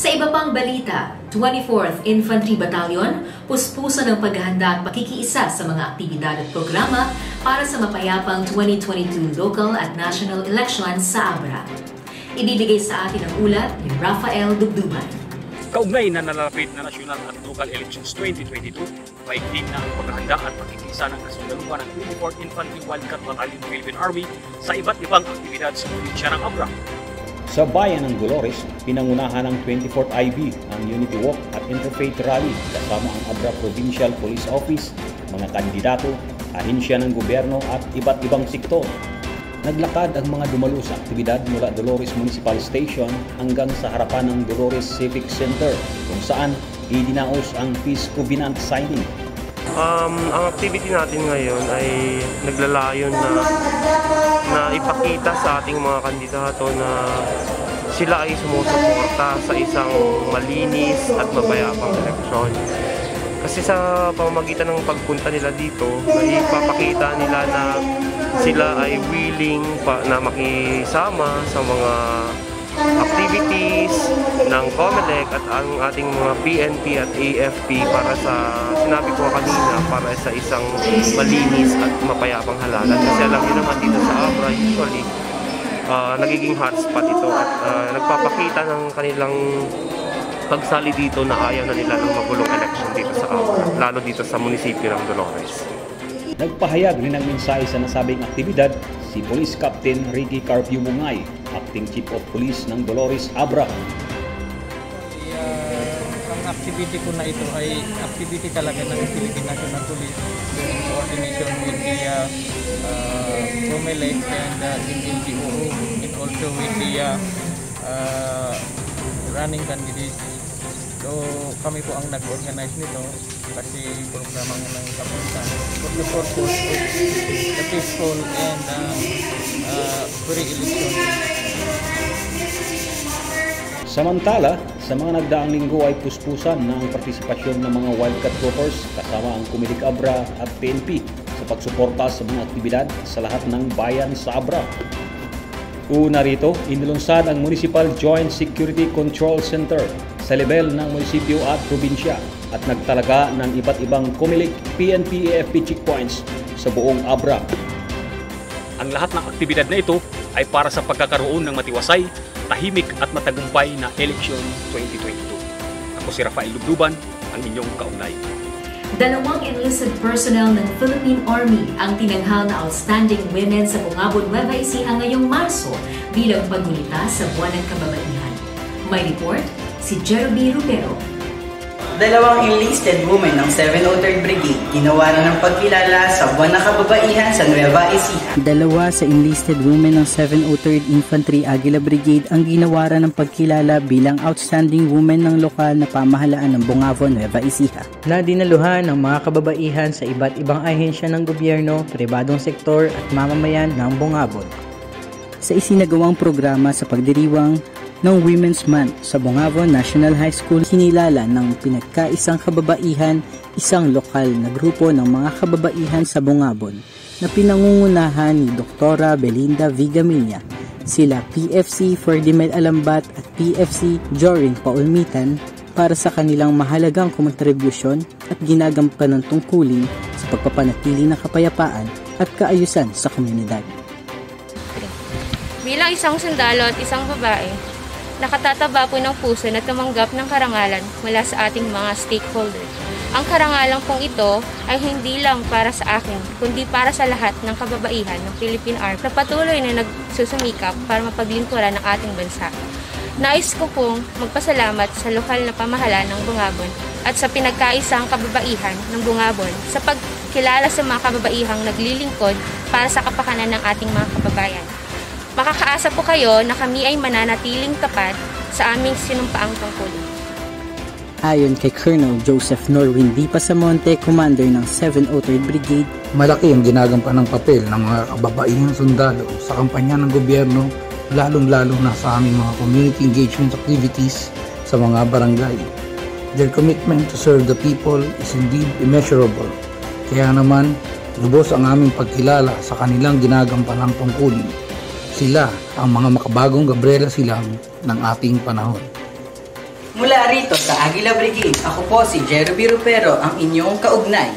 Sa iba pang balita, 24th Infantry Battalion puspuso ng paghahanda at pakikiisa sa mga aktibidad at programa para sa mapayapang 2022 local at national elections sa Abra. Ibibigay sa atin ang ulat ni Rafael Dugduman. Kaugnay na nalalapit na national at local elections 2022, paigting na ang paghahanda at pakikisa ng kasundaluhan ng 24th Infantry Wildcat Battalion Philippine Army sa iba't ibang aktibidad sa probinsya ng Abra. Sa bayan ng Dolores, pinangunahan ng 24th IB ang Unity Walk at Interfaith Rally kasama ang Abra Provincial Police Office, mga kandidato, ahensya ng gobyerno at iba't ibang sektor. Naglakad ang mga dumalo sa aktibidad mula Dolores Municipal Station hanggang sa harapan ng Dolores Civic Center kung saan idinaos ang Peace Covenant signing Um, ang activity natin ngayon ay naglalayon na na ipakita sa ating mga kandidato na sila ay sumusuporta sa isang malinis at mabayapang eleksyon. Kasi sa pamamagitan ng pagpunta nila dito, ay ipapakita nila na sila ay willing pa, na makisama sa mga activities ng COMELEC at ang ating mga PNP at AFP para sa, sinabi ko kanina, para sa isang malinis at mapayapang halalan. Kasi alam niyo naman dito sa Abra, usually, uh, nagiging hotspot ito at uh, nagpapakita ng kanilang pagsali dito na ayaw na nila ng magulong election dito sa Abra, lalo dito sa munisipyo ng Dolores. Nagpahayag rin ng mensahe sa nasabing aktibidad si Police Captain Ricky Carpio Mungay, Acting Chief of Police ng Dolores Abra. Uh, ang activity ko na ito ay activity talaga ng Philippine National Police in coordination with the uh, uh, COMELEC and uh, NLGO and also with the uh, uh, running candidates. So kami po ang nag-organize nito kasi programa ng kapunta for the purpose of the peaceful and uh, uh, free election. Samantala, sa mga nagdaang linggo ay puspusan na partisipasyon ng mga Wildcat Troopers kasama ang Kumilik Abra at PNP sa pagsuporta sa mga aktibidad sa lahat ng bayan sa Abra. Una rito, inilunsad ang Municipal Joint Security Control Center sa level ng munisipyo at probinsya at nagtalaga ng iba't ibang Kumilik PNP AFP checkpoints sa buong Abra. Ang lahat ng aktibidad na ito ay para sa pagkakaroon ng matiwasay, tahimik at matagumpay na election 2022. Ako si Rafael Lubduban, ang inyong kaunay. Dalawang enlisted personnel ng Philippine Army ang tinanghal na Outstanding Women sa Bungabon Nueva Ecija ngayong Marso bilang pagulita sa Buwan ng Kababaihan. May report si Jeroby Rupero dalawang enlisted women ng 703rd Brigade ginawa na ng pagkilala sa buwan na kababaihan sa Nueva Ecija. Dalawa sa enlisted women ng 703rd Infantry Aguila Brigade ang ginawara ng pagkilala bilang outstanding women ng lokal na pamahalaan ng Bungavo, Nueva Ecija. Na dinaluhan ng mga kababaihan sa iba't ibang ahensya ng gobyerno, pribadong sektor at mamamayan ng Bungabon. Sa isinagawang programa sa pagdiriwang ng Women's Month sa Bungabon National High School kinilala ng pinagkaisang kababaihan isang lokal na grupo ng mga kababaihan sa Bungabon na pinangungunahan ni Dr. Belinda Vigamilla. Sila PFC Ferdinand Alambat at PFC Joring Paulmitan para sa kanilang mahalagang kontribusyon at ginagampanan tungkulin sa pagpapanatili ng kapayapaan at kaayusan sa komunidad. Bilang isang sundalo at isang babae, nakatataba po ng puso na tumanggap ng karangalan mula sa ating mga stakeholders. Ang karangalan pong ito ay hindi lang para sa akin, kundi para sa lahat ng kababaihan ng Philippine Army na patuloy na nagsusumikap para mapaglingkuran ng ating bansa. Nais ko pong magpasalamat sa lokal na pamahalaan ng Bungabon at sa pinagkaisang kababaihan ng Bungabon sa pagkilala sa mga kababaihang naglilingkod para sa kapakanan ng ating mga kababayan. Makakaasa po kayo na kami ay mananatiling tapat sa aming sinumpaang tungkulin. Ayon kay Colonel Joseph Norwin Di Pasamonte, commander ng 703rd Brigade, malaki ang ginagampan ng papel ng mga kababaihang sundalo sa kampanya ng gobyerno, lalong-lalo na sa aming mga community engagement activities sa mga barangay. Their commitment to serve the people is indeed immeasurable. Kaya naman, lubos ang aming pagkilala sa kanilang ginagampanang tungkulin sila ang mga makabagong Gabriela Silang ng ating panahon. Mula rito sa Aguila Brigade, ako po si Jeroby Rupero, ang inyong kaugnay.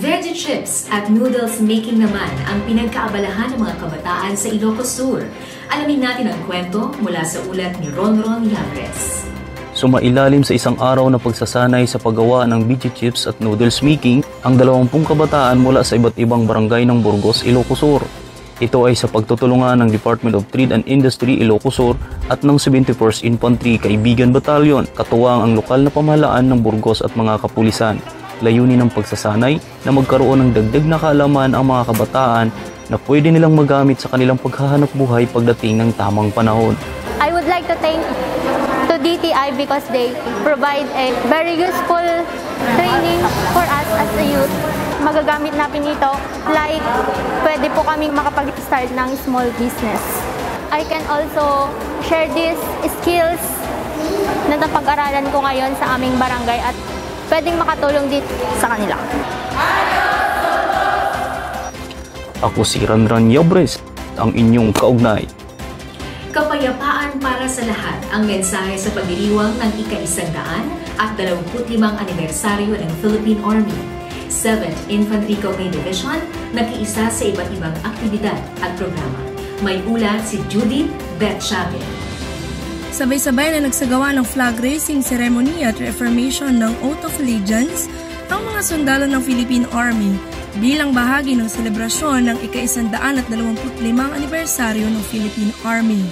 Veggie chips at noodles making naman ang pinagkaabalahan ng mga kabataan sa Ilocos Sur. Alamin natin ang kwento mula sa ulat ni Ronron Yabres. Sumailalim sa isang araw na pagsasanay sa paggawa ng BG chips at noodles making ang dalawampung kabataan mula sa iba't ibang barangay ng Burgos, Ilocos Sur. Ito ay sa pagtutulungan ng Department of Trade and Industry Ilocos at ng 71st Infantry Kaibigan Battalion, katuwang ang lokal na pamahalaan ng Burgos at mga kapulisan. Layunin ng pagsasanay na magkaroon ng dagdag na kaalaman ang mga kabataan na pwede nilang magamit sa kanilang paghahanap buhay pagdating ng tamang panahon. I would like to thank to DTI because they provide a very useful training for us as a youth. Magagamit natin ito like pwede po kaming makapag-start ng small business. I can also share these skills na napag-aralan ko ngayon sa aming barangay at pwedeng makatulong din sa kanila. Ako si Ranran Yabres, ang inyong kaugnay. Kapayapaan para sa lahat ang mensahe sa pagdiriwang ng ika-isandaan at 25 anibersaryo ng Philippine Army. 7th Infantry Cavalry Division nakiisa sa iba't ibang aktibidad at programa. May ulat si Judith Beth Chavez. Sabay-sabay na nagsagawa ng flag raising ceremony at reaffirmation ng Oath of Allegiance ang mga sundalo ng Philippine Army bilang bahagi ng selebrasyon ng ika-isandaan at 25 anibersaryo ng Philippine Army.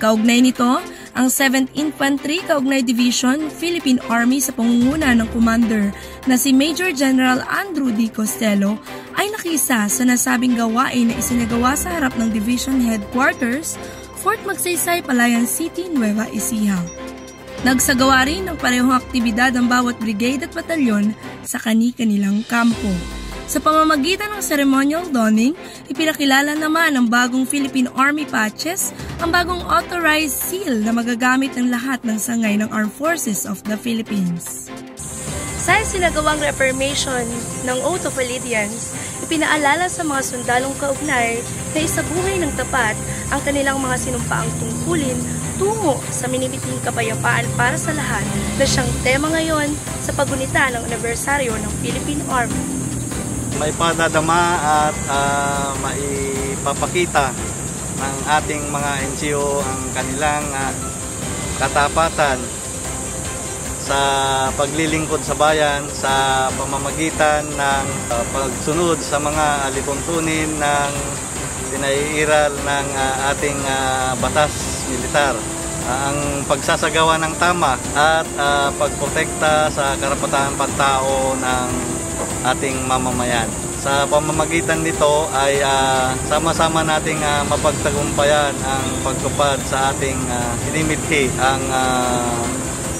Kaugnay nito, ang 7th Infantry Kaugnay Division, Philippine Army sa pangunguna ng commander na si Major General Andrew D. Costello ay nakisa sa nasabing gawain na isinagawa sa harap ng Division Headquarters, Fort Magsaysay, Palayan City, Nueva Ecija. Nagsagawa rin ng parehong aktibidad ang bawat brigade at batalyon sa kani-kanilang kampo. Sa pamamagitan ng ceremonial donning, ipinakilala naman ng bagong Philippine Army patches ang bagong authorized seal na magagamit ng lahat ng sangay ng Armed Forces of the Philippines. Sa sinagawang reformation ng Oath of Allegiance, ipinaalala sa mga sundalong kaugnay na isabuhay ng tapat ang kanilang mga sinumpaang tungkulin tungo sa minimiting kapayapaan para sa lahat na siyang tema ngayon sa pagunita ng anibersaryo ng Philippine Army may padadama at uh, maipapakita ng ating mga NGO ang kanilang uh, katapatan sa paglilingkod sa bayan sa pamamagitan ng uh, pagsunod sa mga alituntunin ng pinaiiral ng uh, ating uh, batas militar. Ang pagsasagawa ng tama at uh, pagprotekta sa karapatan pantao ng ating mamamayan. Sa pamamagitan nito ay uh, sama-sama nating uh, mapagtagumpayan ang pagtupad sa ating uh, sinimithi ang uh,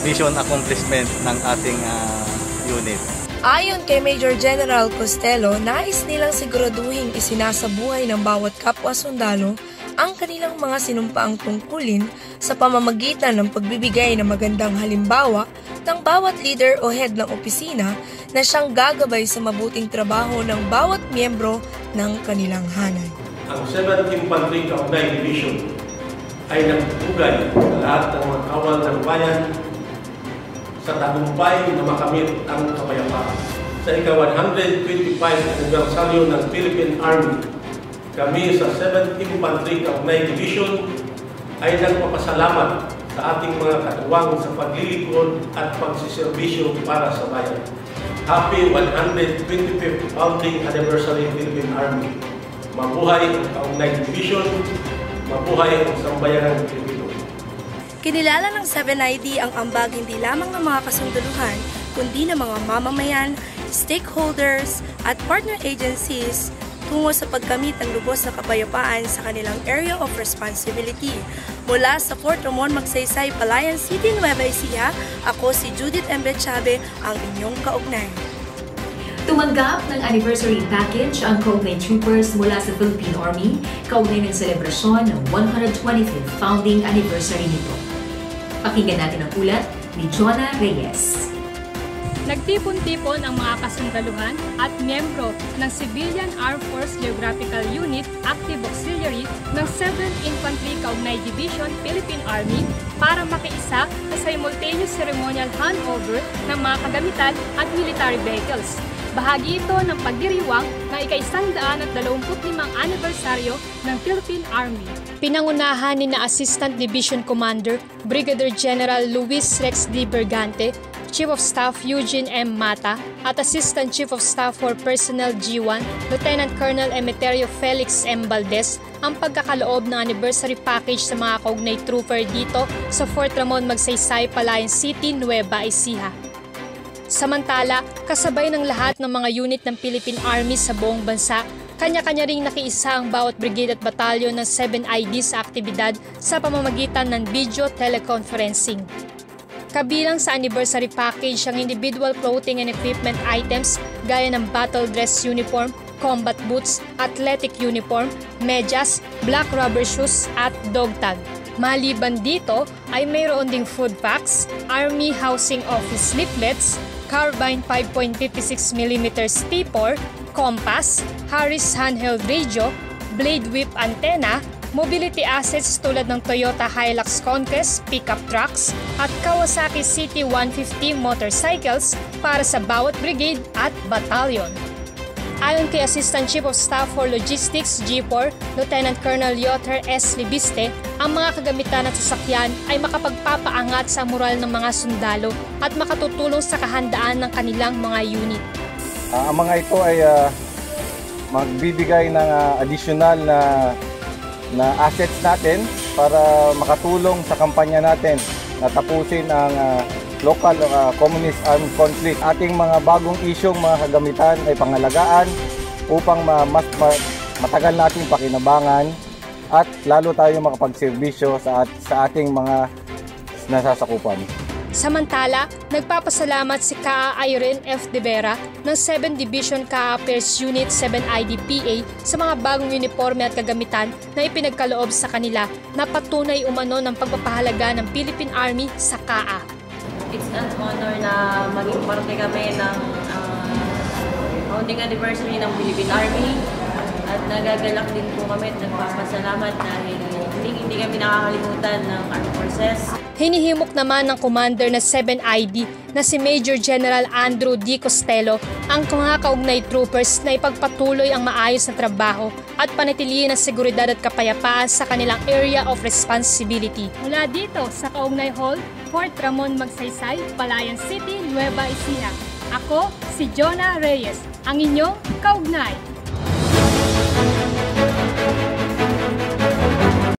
mission accomplishment ng ating uh, unit. Ayon kay Major General Costello, nais nilang siguraduhin isinasabuhay ng bawat kapwa sundalo ang kanilang mga sinumpaang tungkulin sa pamamagitan ng pagbibigay ng magandang halimbawa ng bawat leader o head ng opisina na siyang gagabay sa mabuting trabaho ng bawat miyembro ng kanilang hanay. Ang 7th Infantry Kaunay Division ay nagpugay sa lahat ng mga kawal ng bayan sa tagumpay na makamit ang kapayapaan. Sa ika-125 anibersaryo ng Philippine Army, kami sa 7th Infantry Kaunay Division ay nagpapasalamat sa ating mga katuwang sa paglilingkod at pagsiservisyo para sa bayan. Happy 125th Founding Anniversary Philippine Army. Mabuhay ang Kaunay Division, mabuhay ang sambayanang Pilipino. Kinilala ng 7ID ang ambag hindi lamang ng mga kasunduluhan, kundi ng mga mamamayan, stakeholders, at partner agencies tungo sa pagkamit ng lubos na kapayapaan sa kanilang area of responsibility. Mula sa Fort Ramon Magsaysay, Palayan City, Nueva Ecija, ako si Judith Embechabe, ang inyong kaugnay. Tumanggap ng anniversary package ang Kaugnay Troopers mula sa Philippine Army kaugnay ng selebrasyon ng 125th founding anniversary nito. Pakinggan natin ang ulat ni Jonah Reyes. Nagtipon-tipon ang mga kasundaluhan at miyembro ng Civilian Armed Force Geographical Unit Active Auxiliary ng 7th Infantry Kaugnay Division Philippine Army para makiisa sa simultaneous ceremonial handover ng mga kagamitan at military vehicles. Bahagi ito ng pagdiriwang ng ika-125 anibersaryo ng Philippine Army. Pinangunahan ni na Assistant Division Commander Brigadier General Luis Rex D. Bergante, Chief of Staff Eugene M. Mata, at Assistant Chief of Staff for Personnel G1, Lieutenant Colonel Emeterio Felix M. Valdez, ang pagkakaloob ng anniversary package sa mga kaugnay trooper dito sa Fort Ramon Magsaysay, Palayan City, Nueva Ecija. Samantala, kasabay ng lahat ng mga unit ng Philippine Army sa buong bansa, kanya-kanya ring nakiisa ang bawat brigade at batalyon ng 7ID sa aktibidad sa pamamagitan ng video teleconferencing. Kabilang sa anniversary package ang individual clothing and equipment items gaya ng battle dress uniform, combat boots, athletic uniform, medyas, black rubber shoes at dog tag. Maliban dito ay mayroon ding food packs, Army Housing Office leaflets, carbine 5.56mm T4, compass, Harris handheld radio, blade whip antenna, mobility assets tulad ng Toyota Hilux Conquest pickup trucks at Kawasaki City 150 motorcycles para sa bawat brigade at batalyon. Ayon kay Assistant Chief of Staff for Logistics G4, Lieutenant Colonel Yotter S. Libiste, ang mga kagamitan at sasakyan ay makapagpapaangat sa moral ng mga sundalo at makatutulong sa kahandaan ng kanilang mga unit. Uh, ang mga ito ay uh, magbibigay ng uh, additional na na assets natin para makatulong sa kampanya natin na tapusin ang uh, local uh, communist armed conflict. Ating mga bagong isyong mga kagamitan ay pangalagaan upang ma mas ma matagal nating pakinabangan at lalo tayo makapagserbisyo sa, at, sa ating mga nasasakupan. Samantala, nagpapasalamat si Ka Irene F. De Vera ng 7 Division Ka Affairs Unit 7 IDPA sa mga bagong uniforme at kagamitan na ipinagkaloob sa kanila na patunay umano ng pagpapahalaga ng Philippine Army sa KAA. It's an honor na maging parte kami ng uh, founding anniversary ng Philippine Army at nagagalak din po kami at nagpapasalamat dahil hindi, hindi kami nakakalimutan ng Armed Forces. Hinihimok naman ng commander na 7ID na si Major General Andrew D. Costello ang mga kaugnay troopers na ipagpatuloy ang maayos na trabaho at panatilihin ang seguridad at kapayapaan sa kanilang area of responsibility. Mula dito sa Kaugnay Hall, Fort Ramon Magsaysay, Palayan City, Nueva Ecija. Ako si Jonah Reyes, ang inyong kaugnay.